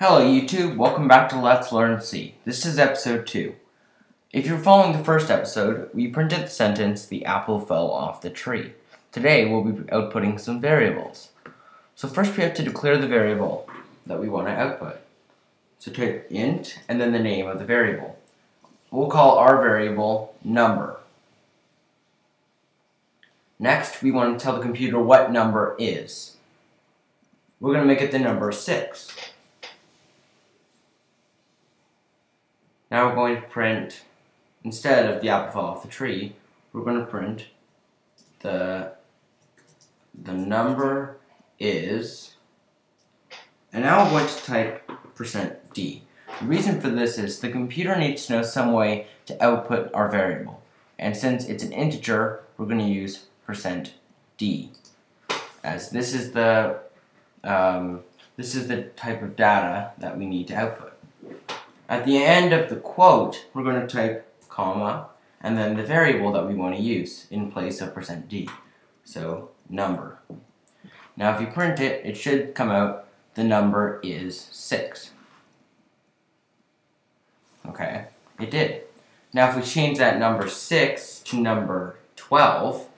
Hello YouTube, welcome back to Let's Learn C. This is episode 2. If you're following the first episode, we printed the sentence, the apple fell off the tree. Today we'll be outputting some variables. So first we have to declare the variable that we want to output. So type int and then the name of the variable. We'll call our variable number. Next, we want to tell the computer what number is. We're going to make it the number 6. Now we're going to print, instead of the apple off the tree, we're going to print the, the number is, and now we're going to type percent %d. The reason for this is the computer needs to know some way to output our variable. And since it's an integer, we're going to use percent %d. As this is the um, this is the type of data that we need to output. At the end of the quote, we're going to type comma and then the variable that we want to use in place of percent %d. So number. Now if you print it, it should come out the number is 6. Okay, it did. Now if we change that number 6 to number 12,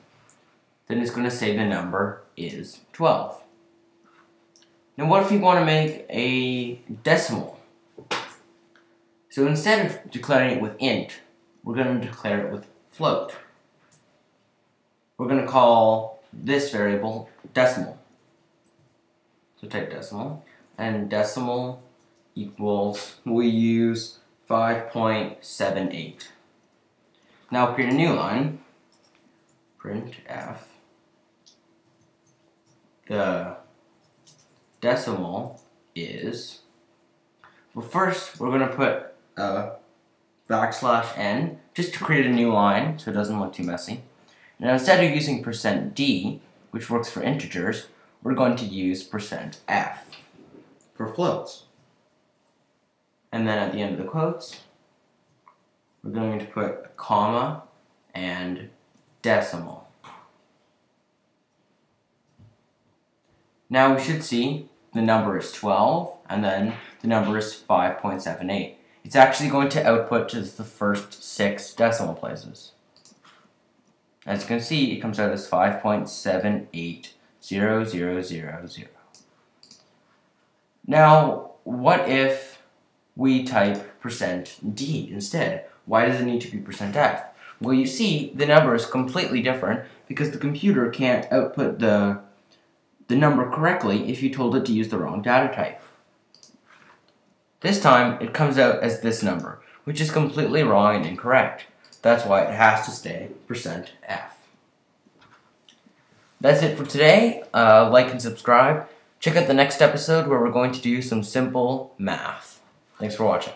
then it's going to say the number is 12. Now what if we want to make a decimal? So instead of declaring it with int, we're going to declare it with float. We're going to call this variable decimal. So type decimal, and decimal equals, we use 5.78. Now create a new line, print f, the decimal is, well first we're going to put a backslash n just to create a new line so it doesn't look too messy. Now instead of using percent %d, which works for integers, we're going to use percent %f for floats. And then at the end of the quotes, we're going to put a comma and decimal. Now we should see the number is 12 and then the number is 5.78 it's actually going to output just the first six decimal places. As you can see, it comes out as 5.780000. Now, what if we type percent %d instead? Why does it need to be percent %f? Well, you see, the number is completely different because the computer can't output the, the number correctly if you told it to use the wrong data type. This time, it comes out as this number, which is completely wrong and incorrect. That's why it has to stay percent %f. That's it for today. Uh, like and subscribe. Check out the next episode where we're going to do some simple math. Thanks for watching.